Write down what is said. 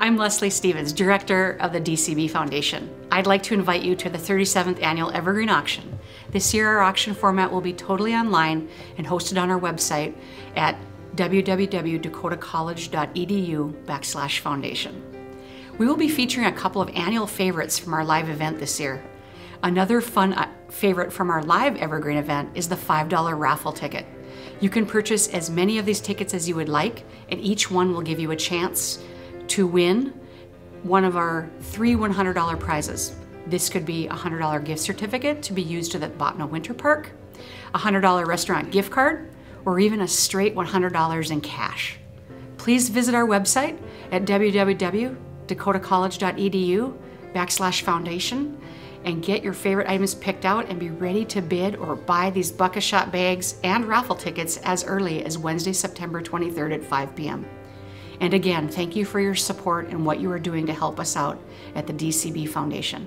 I'm Leslie Stevens, Director of the DCB Foundation. I'd like to invite you to the 37th Annual Evergreen Auction. This year our auction format will be totally online and hosted on our website at www.dakotacollege.edu backslash foundation. We will be featuring a couple of annual favorites from our live event this year. Another fun uh, favorite from our live Evergreen event is the $5 raffle ticket. You can purchase as many of these tickets as you would like, and each one will give you a chance to win one of our three $100 prizes. This could be a $100 gift certificate to be used at the Bottineau Winter Park, a $100 restaurant gift card, or even a straight $100 in cash. Please visit our website at www.dakotacollege.edu backslash foundation and get your favorite items picked out and be ready to bid or buy these bucket shot bags and raffle tickets as early as Wednesday, September 23rd at 5 p.m. And again, thank you for your support and what you are doing to help us out at the DCB Foundation.